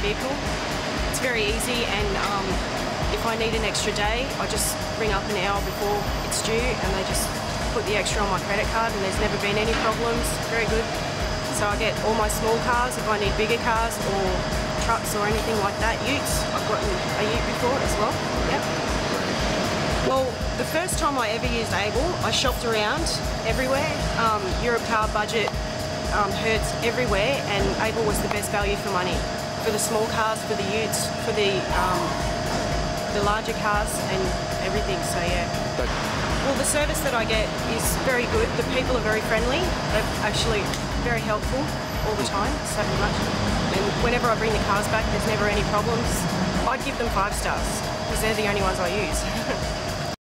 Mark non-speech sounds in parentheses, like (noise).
vehicle. It's very easy, and um, if I need an extra day, I just ring up an hour before it's due, and they just put the extra on my credit card, and there's never been any problems. Very good. So I get all my small cars if I need bigger cars or trucks or anything like that. Utes, I've gotten a ute before as well. Yep. Well, the first time I ever used Abel, I shopped around everywhere. Um, Europcar budget um, Hertz everywhere, and Abel was the best value for money for the small cars, for the utes, for the um, the larger cars, and everything. So yeah. Well, the service that I get is very good. The people are very friendly. They're actually very helpful all the time, so much. And whenever I bring the cars back, there's never any problems. I'd give them five stars because they're the only ones I use. (laughs)